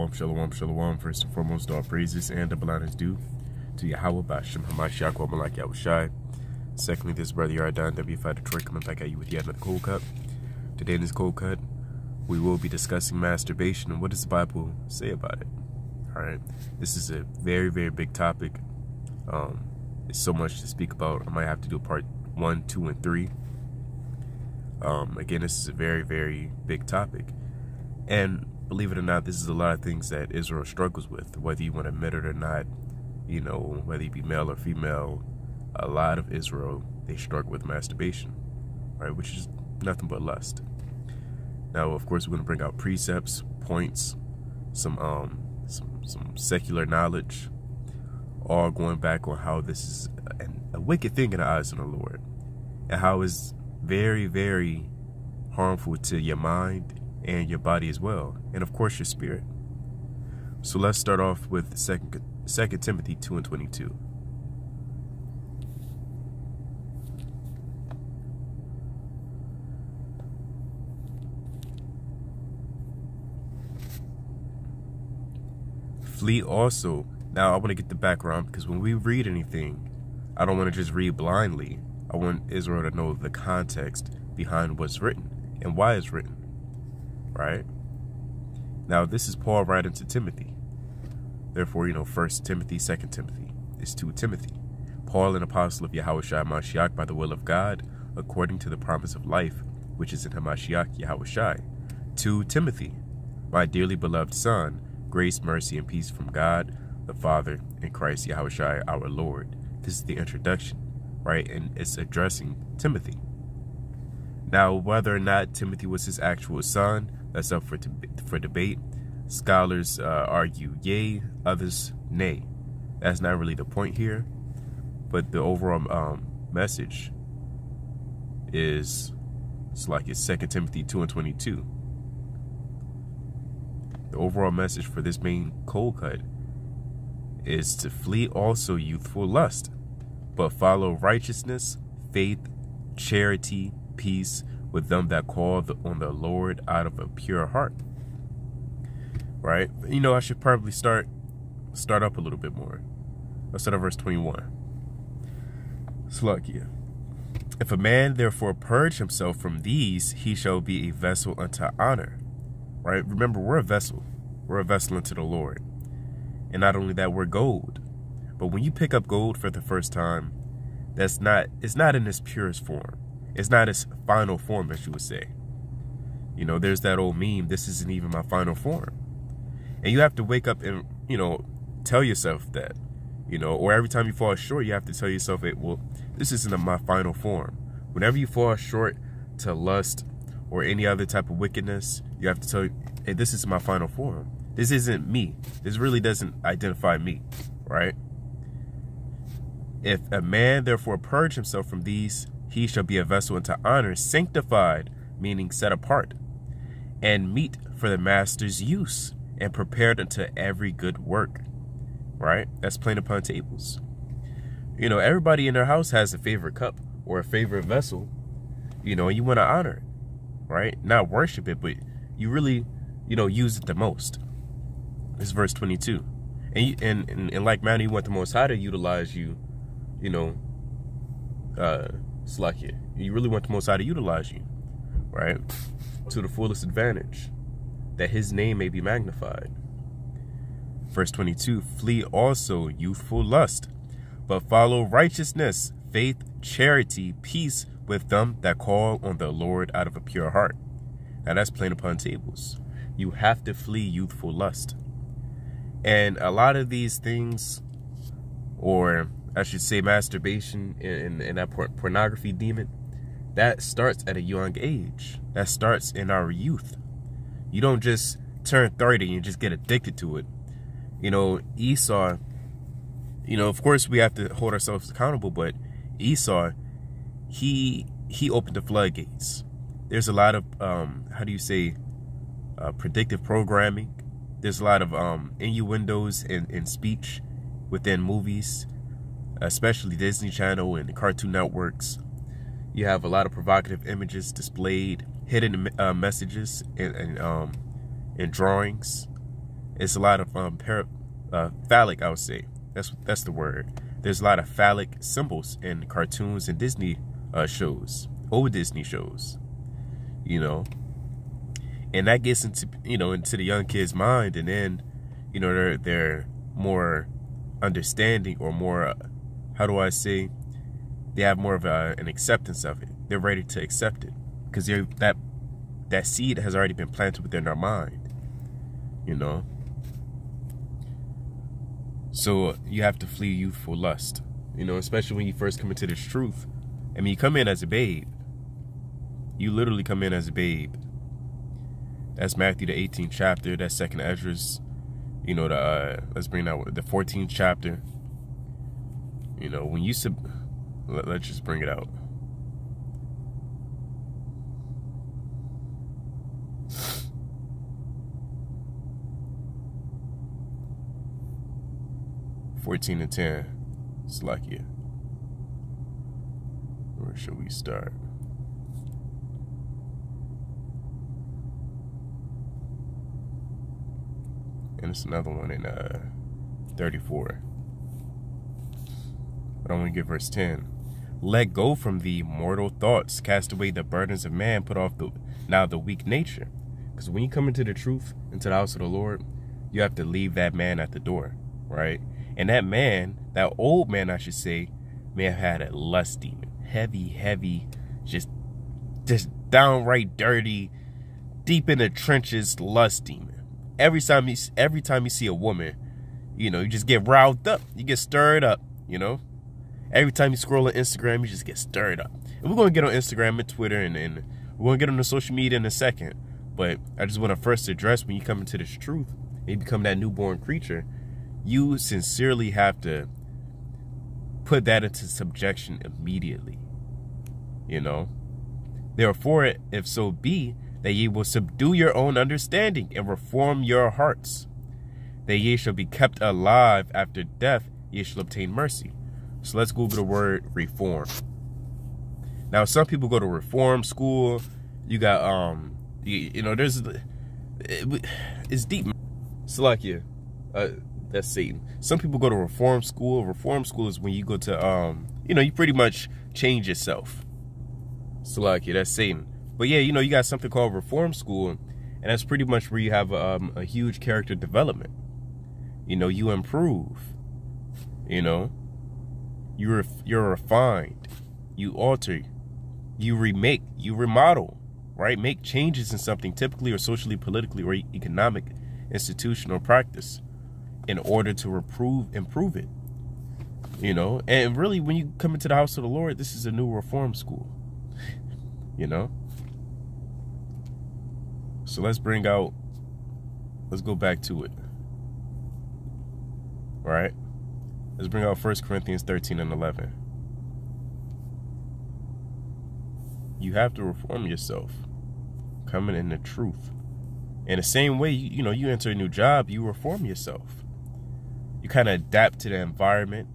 Shalom, shalom, shalom. First and foremost, all praises and double honors due to Yahweh Bashem Hamashiach Malak Yahushai. Secondly, this brother Yardan W5 Detroit coming back at you with yet another cold cut. Today in this cold cut, we will be discussing masturbation and what does the Bible say about it. Alright, this is a very, very big topic. Um, it's so much to speak about. I might have to do part one, two, and three. Um, again, this is a very, very big topic. And believe it or not, this is a lot of things that Israel struggles with, whether you want to admit it or not. You know, whether you be male or female, a lot of Israel they struggle with masturbation, right? Which is nothing but lust. Now, of course, we're going to bring out precepts, points, some um, some some secular knowledge, all going back on how this is a, a wicked thing in the eyes of the Lord, and how it's very, very harmful to your mind and your body as well, and of course your spirit. So let's start off with second Second Timothy 2 and 22. Flee also. Now I want to get the background because when we read anything, I don't want to just read blindly. I want Israel to know the context behind what's written and why it's written right? Now, this is Paul writing to Timothy. Therefore, you know, First Timothy, Second Timothy is to Timothy. Paul, an apostle of Yahushua Mashiach by the will of God, according to the promise of life, which is in Hamashiach Yahushua. To Timothy, my dearly beloved son, grace, mercy, and peace from God, the Father, and Christ Yahushua our Lord. This is the introduction, right? And it's addressing Timothy. Now, whether or not Timothy was his actual son, that's up for, for debate. Scholars uh, argue yay, others nay. That's not really the point here, but the overall um, message is it's like it's 2 Timothy 2 and 22. The overall message for this main cold cut is to flee also youthful lust, but follow righteousness, faith, charity, peace, with them that call on the Lord out of a pure heart. Right? You know, I should probably start start up a little bit more. Let's start at verse 21. Slugia. If a man therefore purge himself from these, he shall be a vessel unto honor. Right? Remember, we're a vessel. We're a vessel unto the Lord. And not only that, we're gold. But when you pick up gold for the first time, that's not it's not in its purest form. It's not its final form, as you would say. You know, there's that old meme, this isn't even my final form. And you have to wake up and, you know, tell yourself that. You know, or every time you fall short, you have to tell yourself, it, well, this isn't my final form. Whenever you fall short to lust or any other type of wickedness, you have to tell, hey, this is my final form. This isn't me. This really doesn't identify me, right? If a man therefore purge himself from these he shall be a vessel unto honor, sanctified, meaning set apart, and meet for the master's use, and prepared unto every good work. Right? That's plain upon tables. You know, everybody in their house has a favorite cup or a favorite vessel, you know, you want to honor it, right? Not worship it, but you really, you know, use it the most. Is verse 22. And, you, and, and, like man, you want the most high to utilize you, you know, uh, Slakia. You really want the Most High to utilize you, right? To the fullest advantage, that his name may be magnified. Verse 22, flee also youthful lust, but follow righteousness, faith, charity, peace with them that call on the Lord out of a pure heart. Now that's plain upon tables. You have to flee youthful lust. And a lot of these things, or I should say masturbation and, and that por pornography demon, that starts at a young age. That starts in our youth. You don't just turn 30 and just get addicted to it. You know, Esau, you know, of course we have to hold ourselves accountable, but Esau, he he opened the floodgates. There's a lot of, um, how do you say, uh, predictive programming. There's a lot of um, innuendos in, in speech within movies especially Disney Channel and the Cartoon Networks. You have a lot of provocative images displayed, hidden uh, messages, and, and, um, and drawings, it's a lot of um para, uh, phallic. I would say that's that's the word. There's a lot of phallic symbols in cartoons and Disney uh, shows, old Disney shows. You know, and that gets into you know into the young kid's mind, and then you know they're they're more understanding or more how do I say they have more of a, an acceptance of it. They're ready to accept it because that that seed has already been planted within their mind. You know. So you have to flee youthful lust. You know, especially when you first come into this truth. I mean, you come in as a babe. You literally come in as a babe. That's Matthew the 18th chapter. That's Second Esdras. You know the uh, let's bring that the 14th chapter. You know when you sub, let, let's just bring it out. Fourteen and ten. Lucky. Where should we start? and it's another one in uh, 34. But I want to get verse 10. Let go from thee mortal thoughts, cast away the burdens of man, put off the now the weak nature. Because when you come into the truth, into the house of the Lord, you have to leave that man at the door, right? And that man, that old man, I should say, may have had a lust demon, heavy, heavy, just, just downright dirty, deep in the trenches lust demon every time you every time you see a woman, you know, you just get riled up. You get stirred up, you know. Every time you scroll on Instagram, you just get stirred up. And we're gonna get on Instagram and Twitter and, and we're gonna get on the social media in a second. But I just want to first address when you come into this truth and you become that newborn creature, you sincerely have to put that into subjection immediately. You know? Therefore, if so be that ye will subdue your own understanding and reform your hearts, that ye shall be kept alive after death, ye shall obtain mercy. So let's Google the word reform. Now, some people go to reform school. You got, um, you, you know, there's, it, it's deep. Salakia, uh, that's Satan. Some people go to reform school. Reform school is when you go to, um, you know, you pretty much change yourself. Salakia, that's Satan. But yeah, you know, you got something called reform school, and that's pretty much where you have um, a huge character development. You know, you improve. You know, you're you're refined. You alter. You remake. You remodel. Right? Make changes in something typically or socially, politically, or economic institution or practice in order to improve improve it. You know, and really, when you come into the house of the Lord, this is a new reform school. you know. So let's bring out, let's go back to it. All right? Let's bring out 1 Corinthians 13 and 11. You have to reform yourself, coming in the truth. In the same way, you, you know, you enter a new job, you reform yourself. You kind of adapt to the environment.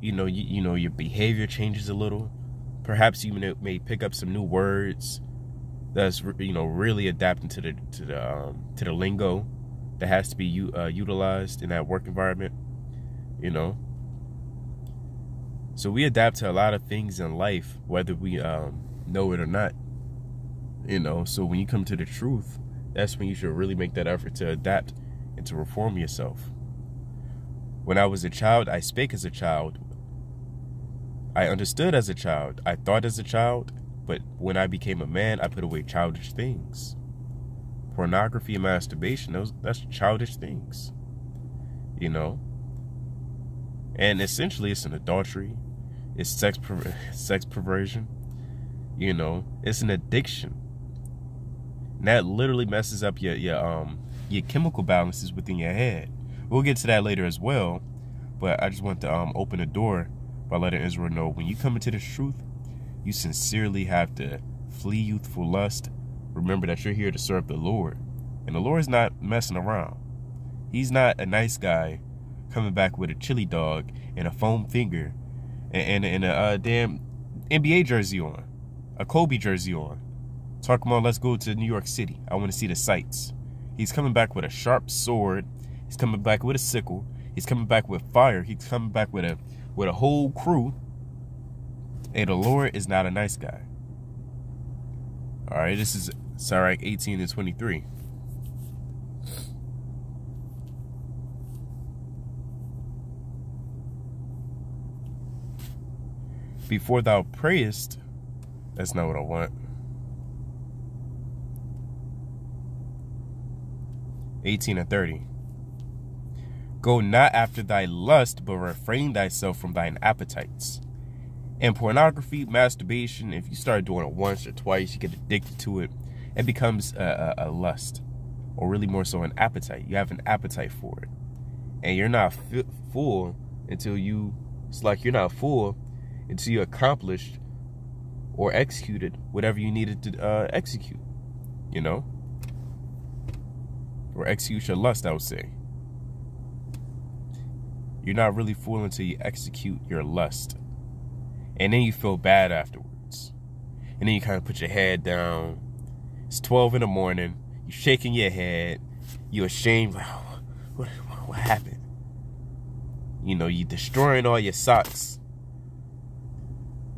You know, you, you know, your behavior changes a little. Perhaps you may, pick up some new words that's you know really adapting to the to the um, to the lingo that has to be uh, utilized in that work environment. You know, so we adapt to a lot of things in life, whether we um, know it or not. You know, so when you come to the truth, that's when you should really make that effort to adapt and to reform yourself. When I was a child, I spake as a child. I understood as a child. I thought as a child. But when I became a man, I put away childish things. Pornography and masturbation, those that's childish things. You know? And essentially it's an adultery. It's sex per- sex perversion. You know, it's an addiction. And that literally messes up your your um your chemical balances within your head. We'll get to that later as well, but I just want to um open the door by letting Israel know when you come into this truth, you sincerely have to flee youthful lust. Remember that you're here to serve the Lord. And the Lord's not messing around. He's not a nice guy coming back with a chili dog and a foam finger and, and, and a uh, damn NBA jersey on, a Kobe jersey on. Talking about let's go to New York City. I want to see the sights. He's coming back with a sharp sword He's coming back with a sickle. He's coming back with fire. He's coming back with a with a whole crew. Hey, the Lord is not a nice guy. All right, this is Sirach 18 and 23. Before thou prayest, that's not what I want. 18 and 30. Go not after thy lust, but refrain thyself from thine appetites. And pornography, masturbation, if you start doing it once or twice, you get addicted to it, it becomes a, a, a lust, or really more so an appetite. You have an appetite for it. And you're not full until you, it's like you're not full until you accomplished or executed whatever you needed to uh, execute, you know? Or execute your lust, I would say. You're not really full until you execute your lust. And then you feel bad afterwards. And then you kind of put your head down. It's 12 in the morning. You're shaking your head. You're ashamed. Like, oh, what, what happened? You know, you're destroying all your socks.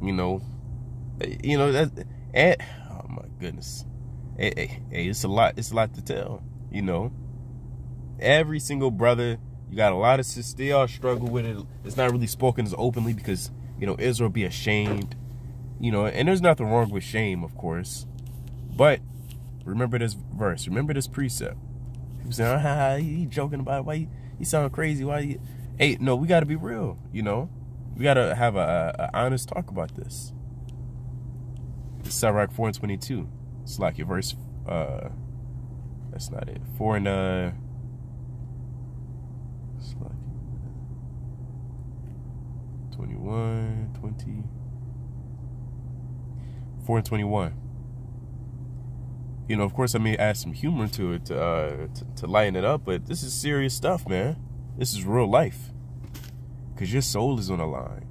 You know, you know that. And, oh my goodness, hey, hey, hey, it's a lot. It's a lot to tell. You know, every single brother you got a lot of sisters, they all struggle with it. It's not really spoken as openly because, you know, Israel be ashamed. You know, and there's nothing wrong with shame, of course. But remember this verse. Remember this precept. People say, ah, he joking about it. Why you, you sound crazy? Why you... Hey, no, we got to be real, you know? We got to have a, a, honest talk about this. It's Sirach 4 and 22. It's like your verse, uh, that's not it. 4 and, uh, 21, 20, 4 and 21. You know, of course, I may add some humor to it to, uh, to, to lighten it up, but this is serious stuff, man. This is real life. Because your soul is on the line,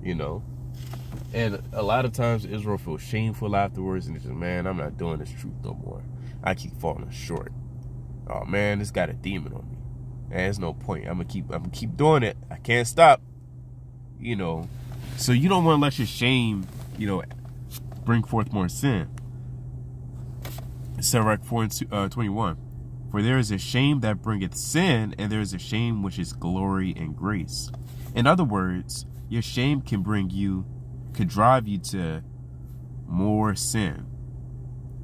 you know? And a lot of times Israel feels shameful afterwards and it's just, man, I'm not doing this truth no more. I keep falling short. Oh man, this got a demon on me. And there's no point. I'm gonna keep I'm gonna keep doing it. I can't stop you know. So you don't want to let your shame, you know, bring forth more sin. Sirach 4 and uh, 21. For there is a shame that bringeth sin, and there is a shame which is glory and grace. In other words, your shame can bring you, could drive you to more sin.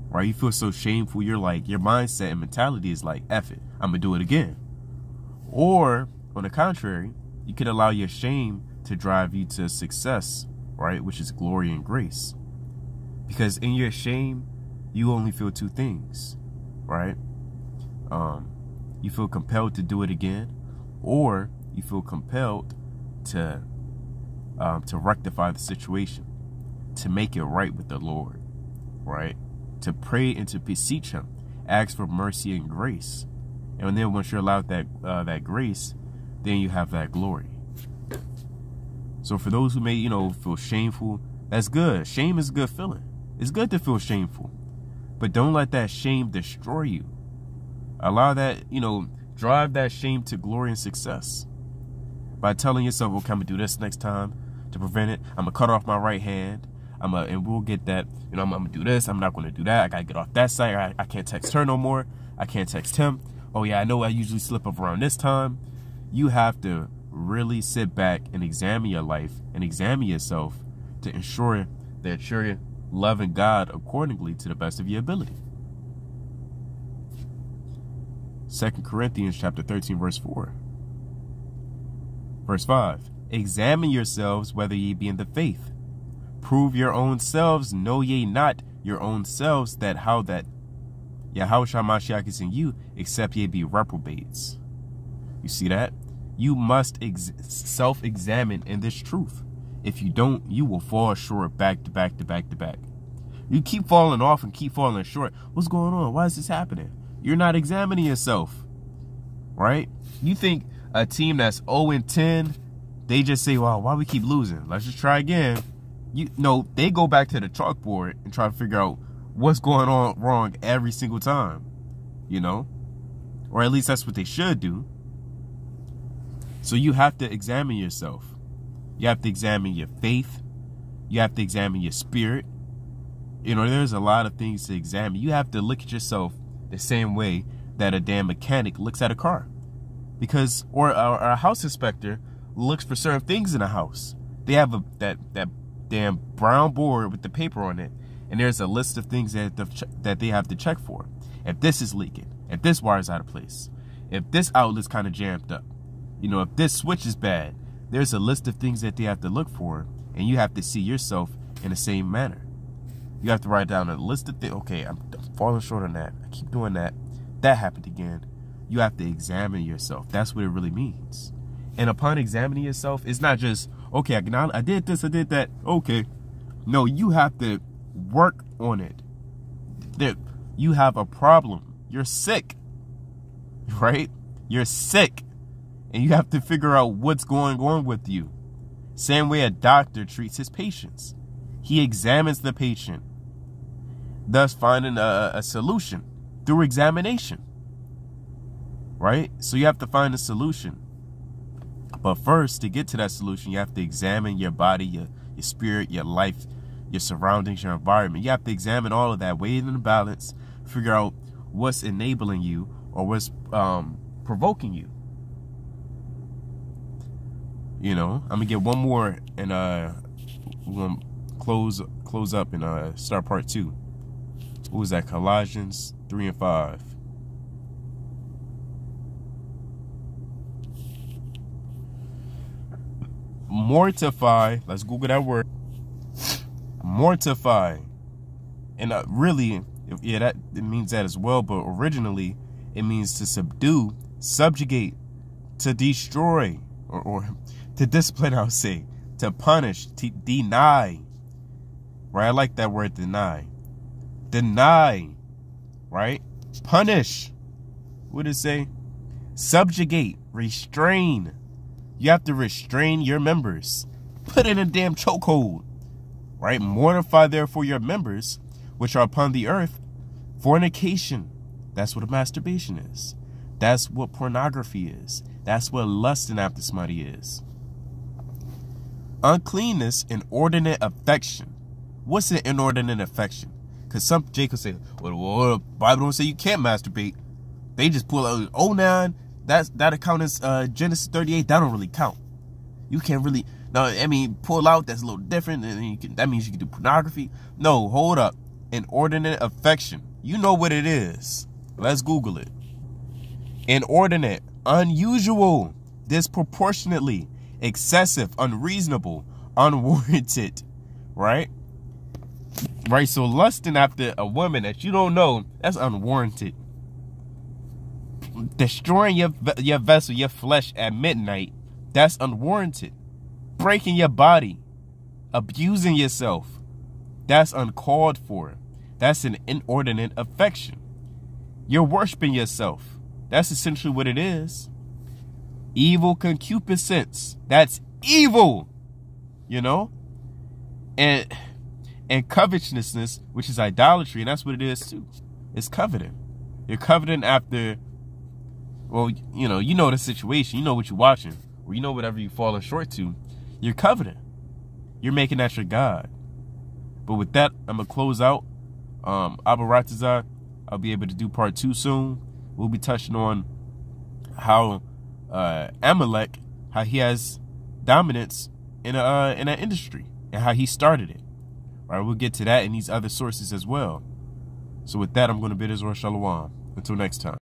Right? You feel so shameful, you're like, your mindset and mentality is like, F it, I'm to do it again. Or, on the contrary, you could allow your shame to drive you to success, right? Which is glory and grace. Because in your shame, you only feel two things, right? Um, you feel compelled to do it again, or you feel compelled to um, to rectify the situation, to make it right with the Lord, right? To pray and to beseech Him, ask for mercy and grace, and then once you're allowed that uh, that grace, then you have that glory. So for those who may, you know, feel shameful, that's good. Shame is a good feeling. It's good to feel shameful. But don't let that shame destroy you. Allow that, you know, drive that shame to glory and success. By telling yourself, okay, I'm gonna do this next time to prevent it. I'm gonna cut off my right hand. I'm gonna, and we'll get that, you know, I'm, I'm, gonna do this. I'm not gonna do that. I gotta get off that site. I, I can't text her no more. I can't text him. Oh yeah, I know I usually slip up around this time. You have to really sit back and examine your life and examine yourself to ensure that you're loving God accordingly to the best of your ability. Second Corinthians chapter 13 verse 4. Verse 5. Examine yourselves whether ye be in the faith. Prove your own selves, know ye not your own selves that how that Yahushua Mashiach is in you, except ye be reprobates. You see that? You must self-examine in this truth. If you don't, you will fall short back to back to back to back. You keep falling off and keep falling short. What's going on? Why is this happening? You're not examining yourself. Right? You think a team that's 0-10, they just say, well, why we keep losing? Let's just try again. You know, they go back to the chalkboard and try to figure out what's going on wrong every single time. You know? Or at least that's what they should do. So you have to examine yourself. You have to examine your faith. You have to examine your spirit. You know, there's a lot of things to examine. You have to look at yourself the same way that a damn mechanic looks at a car. Because, or a house inspector looks for certain things in a house. They have a, that, that damn brown board with the paper on it, and there's a list of things that, that they have to check for. If this is leaking, if this wire is out of place, if this outlet's kind of jammed up, you know, if this switch is bad, there's a list of things that they have to look for, and you have to see yourself in the same manner. You have to write down a list of things. Okay, I'm, I'm falling short on that. I keep doing that. That happened again. You have to examine yourself. That's what it really means. And upon examining yourself, it's not just, okay, I, I did this, I did that. Okay. No, you have to work on it. That you have a problem. You're sick. Right? You're sick. And you have to figure out what's going on with you. Same way a doctor treats his patients. He examines the patient, thus finding a, a solution through examination. Right? So you have to find a solution. But first, to get to that solution, you have to examine your body, your, your spirit, your life, your surroundings, your environment. You have to examine all of that, weigh it in the balance, figure out what's enabling you or what's um, provoking you. You know, I'm gonna get one more and uh, we're close close up and uh, start part two. What was that? Colossians three and five. Mortify. Let's Google that word. Mortify, and uh, really, yeah, that it means that as well. But originally, it means to subdue, subjugate, to destroy, or, or to discipline, I would say, to punish, to deny. Right? I like that word deny. Deny. Right? Punish. What does it say? Subjugate, restrain. You have to restrain your members. Put in a damn chokehold. Right? Mortify therefore your members, which are upon the earth, fornication. That's what a masturbation is. That's what pornography is. That's what lusting after somebody is. Uncleanness, inordinate affection. What's an inordinate affection? Because some Jacob say, well, well, the Bible don't say you can't masturbate. They just pull out, oh, nine, that's, that account is uh, Genesis 38. That don't really count. You can't really, no, I mean, pull out, that's a little different. And can, that means you can do pornography. No, hold up. Inordinate affection. You know what it is. Let's Google it. Inordinate, unusual, disproportionately, excessive, unreasonable, unwarranted, right? Right, so lusting after a woman that you don't know, that's unwarranted. Destroying your your vessel, your flesh at midnight, that's unwarranted. Breaking your body, abusing yourself, that's uncalled for. That's an inordinate affection. You're worshiping yourself. That's essentially what it is evil concupiscence. That's evil, you know? And and covetousness, which is idolatry, and that's what it is too. It's coveting. You're coveting after well, you know, you know the situation, you know what you're watching, or you know whatever you're falling short to, you're coveting. You're making that your God. But with that, I'm gonna close out. Um Abaratazar, I'll be able to do part two soon. We'll be touching on how uh, Amalek, how he has dominance in a uh, in an industry and how he started it. All right, we'll get to that and these other sources as well. So with that, I'm going to bid Israel Shalom. Until next time.